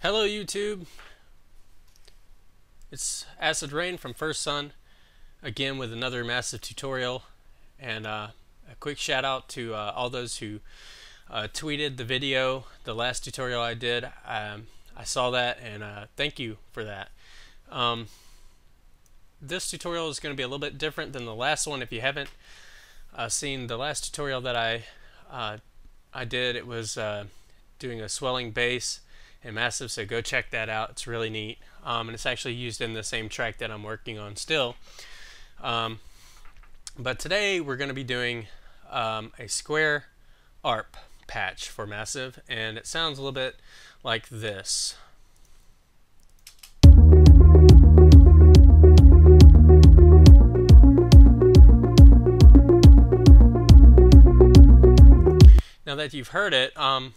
Hello YouTube. It's Acid Rain from First Sun again with another massive tutorial. And uh, a quick shout out to uh, all those who uh, tweeted the video the last tutorial I did. Um, I saw that and uh, thank you for that. Um, this tutorial is going to be a little bit different than the last one if you haven't uh, seen the last tutorial that I uh, I did. It was doing a swelling bass and massive so go check that out. It's really neat um, and it's actually used in the same track that I'm working on still. Um, but today we're going to be doing um, a square ARP patch for massive and it sounds a little bit like this. Now that you've heard it, um,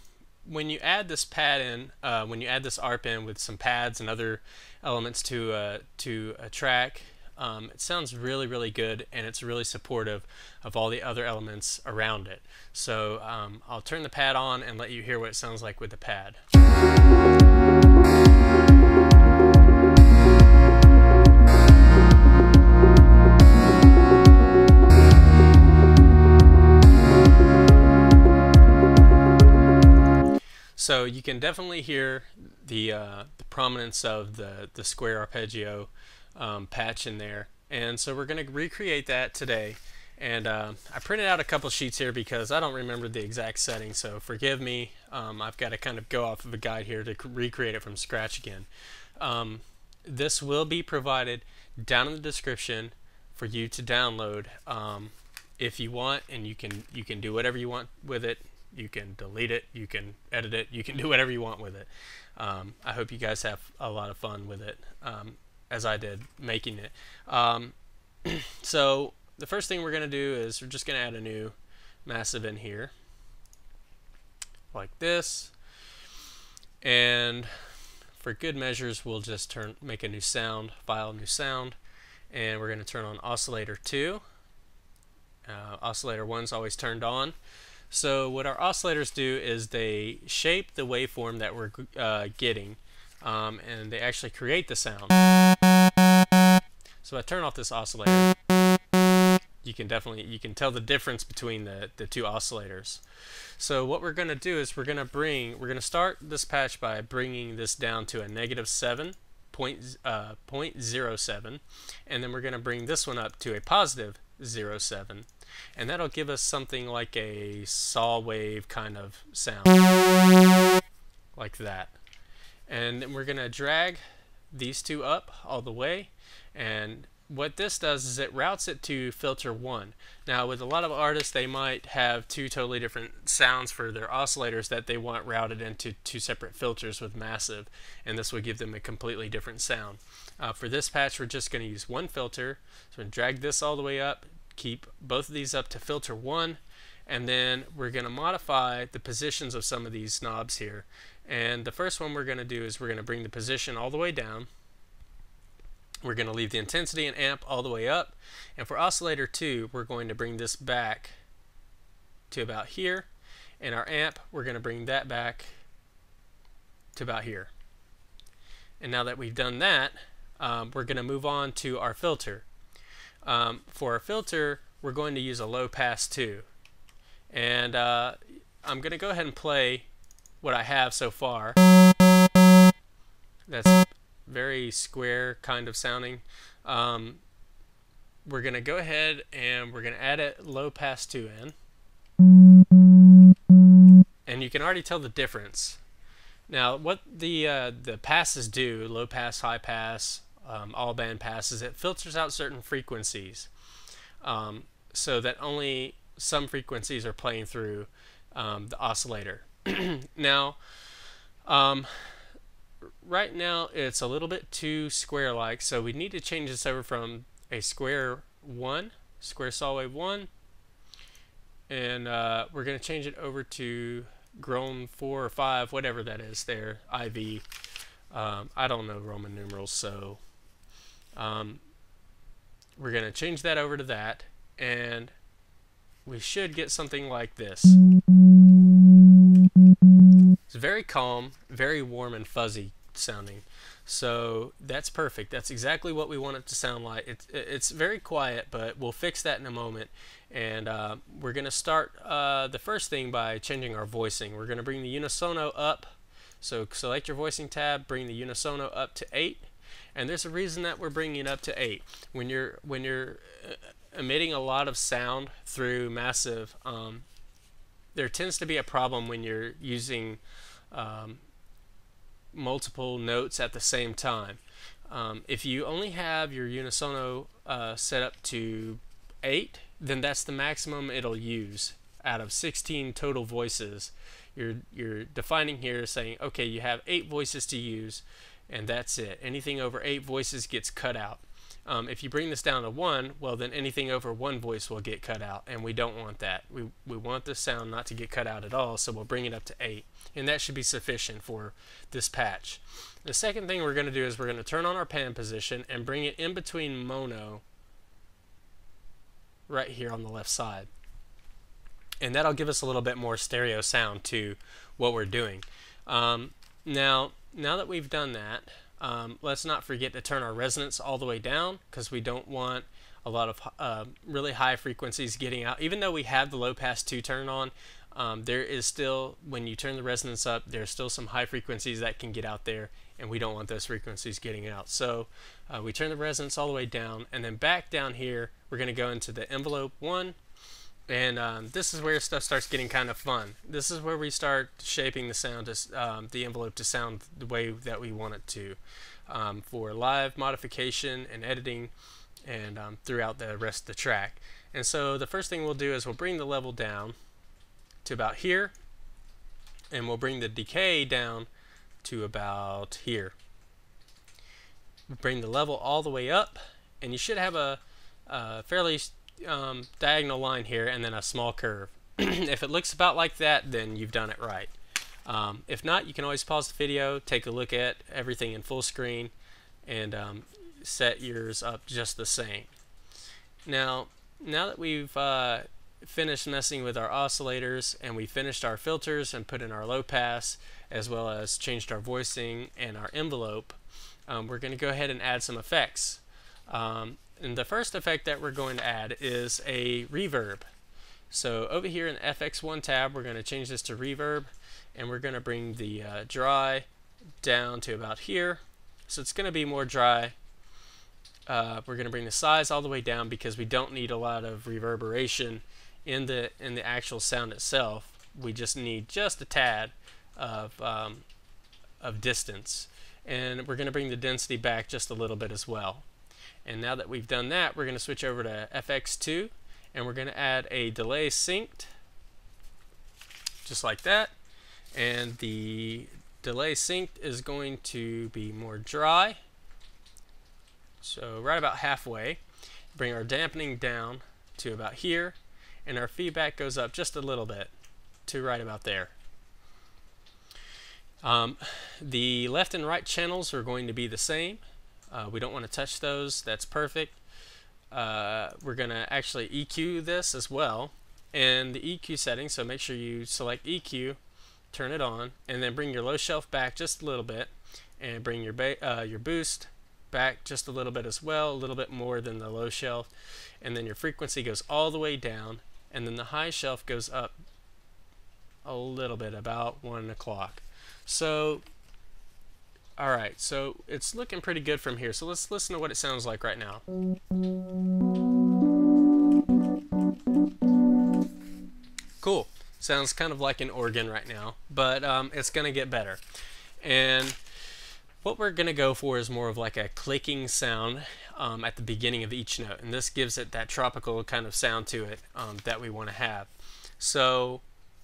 when you add this pad in, uh, when you add this ARP in with some pads and other elements to uh, to a track, um, it sounds really really good and it's really supportive of all the other elements around it. So um, I'll turn the pad on and let you hear what it sounds like with the pad. So you can definitely hear the, uh, the prominence of the, the square arpeggio um, patch in there. And so we're going to recreate that today. And uh, I printed out a couple sheets here because I don't remember the exact setting, so forgive me. Um, I've got to kind of go off of a guide here to recreate it from scratch again. Um, this will be provided down in the description for you to download um, if you want, and you can you can do whatever you want with it you can delete it, you can edit it, you can do whatever you want with it. Um, I hope you guys have a lot of fun with it, um, as I did making it. Um, so the first thing we're going to do is we're just going to add a new massive in here, like this. And for good measures, we'll just turn make a new sound, file new sound, and we're going to turn on oscillator 2. Uh, oscillator 1 is always turned on. So what our oscillators do is they shape the waveform that we're uh, getting um, and they actually create the sound. So I turn off this oscillator. You can definitely, you can tell the difference between the, the two oscillators. So what we're going to do is we're going to bring, we're going to start this patch by bringing this down to a negative 7. Point, uh, 0.07 and then we're going to bring this one up to a positive 0.7 and that'll give us something like a saw wave kind of sound like that and then we're gonna drag these two up all the way and what this does is it routes it to filter 1. Now with a lot of artists they might have two totally different sounds for their oscillators that they want routed into two separate filters with massive and this will give them a completely different sound. Uh, for this patch we're just going to use one filter so drag this all the way up keep both of these up to filter 1 and then we're going to modify the positions of some of these knobs here. And the first one we're going to do is we're going to bring the position all the way down. We're going to leave the intensity and amp all the way up. And for oscillator 2 we're going to bring this back to about here. And our amp we're going to bring that back to about here. And now that we've done that um, we're going to move on to our filter um, for a filter, we're going to use a low pass 2. And uh, I'm going to go ahead and play what I have so far. That's very square kind of sounding. Um, we're going to go ahead and we're going to add a low pass 2 in. And you can already tell the difference. Now, what the uh, the passes do, low pass, high pass, um, all band passes, it filters out certain frequencies um, so that only some frequencies are playing through um, the oscillator. now, um, right now it's a little bit too square-like, so we need to change this over from a square 1, square saw wave 1, and uh, we're going to change it over to grown 4 or 5, whatever that is there, IV. Um, I don't know Roman numerals, so um, we're going to change that over to that, and we should get something like this. It's very calm, very warm and fuzzy sounding. So that's perfect. That's exactly what we want it to sound like. It's, it's very quiet, but we'll fix that in a moment. And uh, we're going to start uh, the first thing by changing our voicing. We're going to bring the unisono up. So select your voicing tab, bring the unisono up to 8. And there's a reason that we're bringing it up to 8. When you're, when you're uh, emitting a lot of sound through massive, um, there tends to be a problem when you're using um, multiple notes at the same time. Um, if you only have your unisono uh, set up to 8, then that's the maximum it'll use out of 16 total voices. You're, you're defining here saying, okay, you have 8 voices to use, and that's it. Anything over 8 voices gets cut out. Um, if you bring this down to 1, well then anything over one voice will get cut out, and we don't want that. We, we want the sound not to get cut out at all, so we'll bring it up to 8. And that should be sufficient for this patch. The second thing we're going to do is we're going to turn on our pan position and bring it in between mono right here on the left side. And that'll give us a little bit more stereo sound to what we're doing. Um, now, now that we've done that, um, let's not forget to turn our resonance all the way down because we don't want a lot of uh, really high frequencies getting out. Even though we have the low pass 2 turned on, um, there is still, when you turn the resonance up, there's still some high frequencies that can get out there and we don't want those frequencies getting out. So uh, we turn the resonance all the way down and then back down here, we're going to go into the envelope 1 and um, this is where stuff starts getting kind of fun. This is where we start shaping the sound, to, um, the envelope to sound the way that we want it to, um, for live modification and editing, and um, throughout the rest of the track. And so the first thing we'll do is we'll bring the level down to about here, and we'll bring the decay down to about here. Bring the level all the way up, and you should have a, a fairly um, diagonal line here and then a small curve. if it looks about like that, then you've done it right. Um, if not, you can always pause the video, take a look at everything in full screen, and um, set yours up just the same. Now, now that we've uh, finished messing with our oscillators and we finished our filters and put in our low pass, as well as changed our voicing and our envelope, um, we're going to go ahead and add some effects. Um, and the first effect that we're going to add is a reverb. So over here in the FX1 tab, we're going to change this to reverb, and we're going to bring the uh, dry down to about here. So it's going to be more dry. Uh, we're going to bring the size all the way down because we don't need a lot of reverberation in the in the actual sound itself. We just need just a tad of um, of distance, and we're going to bring the density back just a little bit as well. And now that we've done that, we're going to switch over to FX2 and we're going to add a delay synced just like that. And the delay synced is going to be more dry. So right about halfway. Bring our dampening down to about here and our feedback goes up just a little bit to right about there. Um, the left and right channels are going to be the same. Uh, we don't want to touch those. That's perfect. Uh, we're going to actually EQ this as well. And the EQ settings, so make sure you select EQ, turn it on, and then bring your low shelf back just a little bit, and bring your, uh, your boost back just a little bit as well, a little bit more than the low shelf. And then your frequency goes all the way down, and then the high shelf goes up a little bit, about 1 o'clock. So Alright, so it's looking pretty good from here. So let's listen to what it sounds like right now. Cool. Sounds kind of like an organ right now, but um, it's going to get better. And what we're going to go for is more of like a clicking sound um, at the beginning of each note. And this gives it that tropical kind of sound to it um, that we want to have. So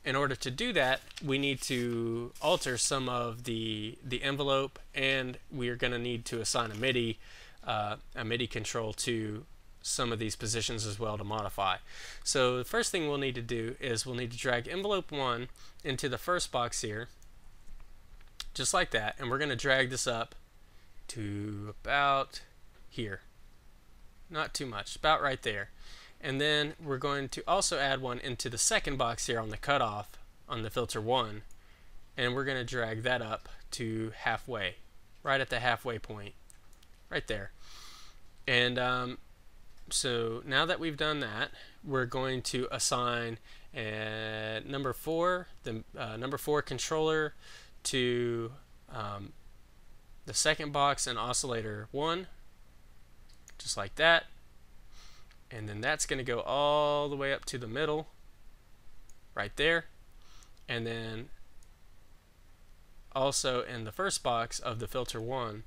in order to do that, we need to alter some of the the envelope, and we are going to need to assign a MIDI uh, a MIDI control to some of these positions as well to modify. So the first thing we'll need to do is we'll need to drag envelope one into the first box here, just like that, and we're going to drag this up to about here. Not too much, about right there. And then we're going to also add one into the second box here on the cutoff on the filter 1. and we're going to drag that up to halfway, right at the halfway point, right there. And um, so now that we've done that, we're going to assign uh, number four, the uh, number four controller to um, the second box and oscillator one, just like that. And then that's going to go all the way up to the middle, right there. And then also in the first box of the filter one.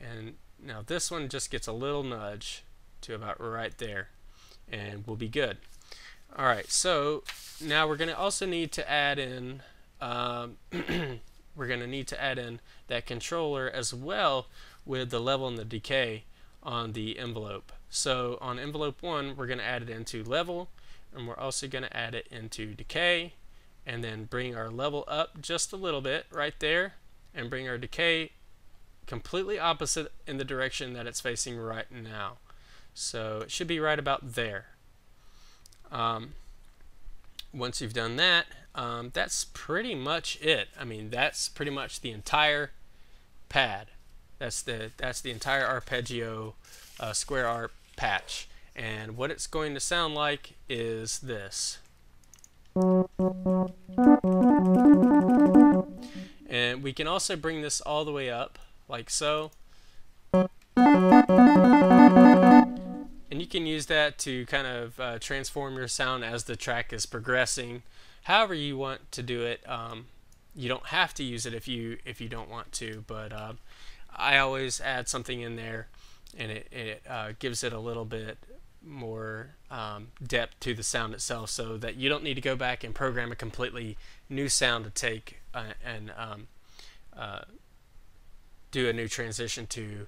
And now this one just gets a little nudge to about right there and we'll be good. Alright, so now we're going to also need to add in um, we're going to need to add in that controller as well with the level and the decay on the envelope. So on envelope 1 we're going to add it into level and we're also going to add it into decay and then bring our level up just a little bit right there and bring our decay completely opposite in the direction that it's facing right now. So it should be right about there. Um, once you've done that, um, that's pretty much it. I mean, that's pretty much the entire pad. That's the that's the entire arpeggio uh, square arp patch. And what it's going to sound like is this. And we can also bring this all the way up, like so. And you can use that to kind of uh, transform your sound as the track is progressing. However you want to do it. Um, you don't have to use it if you if you don't want to, but uh, I always add something in there, and it, it uh, gives it a little bit more um, depth to the sound itself, so that you don't need to go back and program a completely new sound to take uh, and um, uh, do a new transition to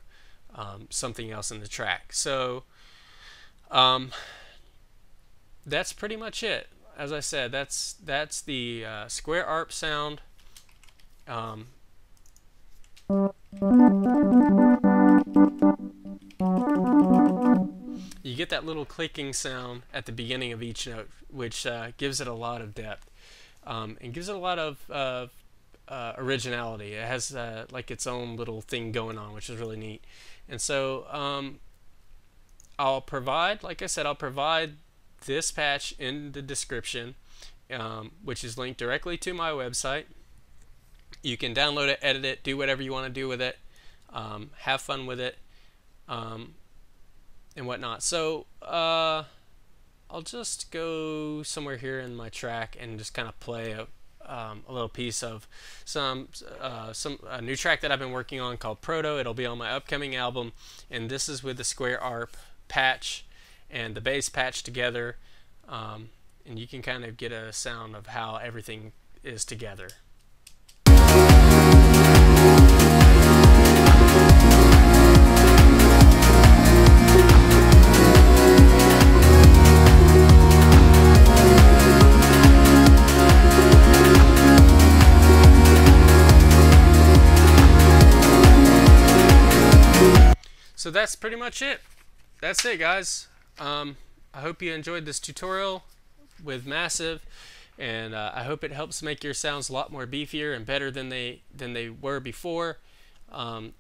um, something else in the track. So um, that's pretty much it. As I said, that's that's the uh, square arp sound. You get that little clicking sound at the beginning of each note, which uh, gives it a lot of depth um, and gives it a lot of uh, uh, originality. It has uh, like its own little thing going on, which is really neat. And so um, I'll provide, like I said, I'll provide this patch in the description, um, which is linked directly to my website. You can download it, edit it, do whatever you want to do with it, um, have fun with it, um, and whatnot. So uh, I'll just go somewhere here in my track and just kind of play a, um, a little piece of some uh, some a new track that I've been working on called Proto. It'll be on my upcoming album, and this is with the Square Arp patch and the bass patch together um, and you can kind of get a sound of how everything is together. That's pretty much it. That's it guys. Um, I hope you enjoyed this tutorial with Massive and uh, I hope it helps make your sounds a lot more beefier and better than they than they were before. Um,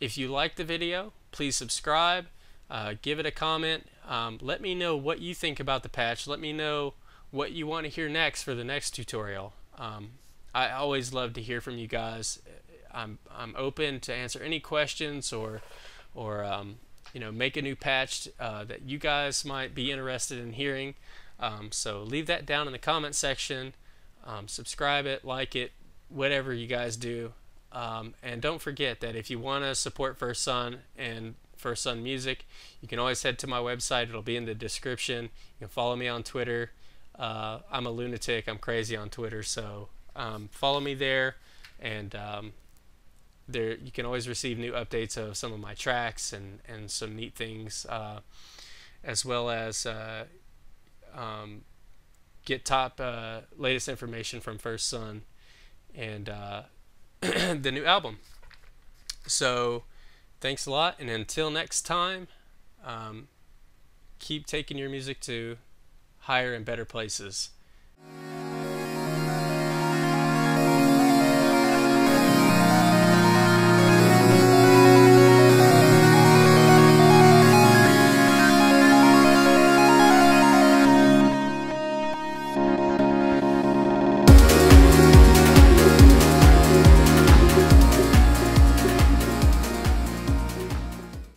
if you like the video please subscribe uh, give it a comment. Um, let me know what you think about the patch. Let me know what you want to hear next for the next tutorial. Um, I always love to hear from you guys I'm, I'm open to answer any questions or or um, you know, make a new patch uh, that you guys might be interested in hearing. Um, so leave that down in the comment section. Um, subscribe it, like it, whatever you guys do. Um, and don't forget that if you want to support First Sun and First Sun Music, you can always head to my website. It'll be in the description. You can follow me on Twitter. Uh, I'm a lunatic. I'm crazy on Twitter. So um, follow me there. And um, there you can always receive new updates of some of my tracks and and some neat things uh, as well as uh, um, get top uh, latest information from First Sun and uh, the new album. So thanks a lot and until next time um, keep taking your music to higher and better places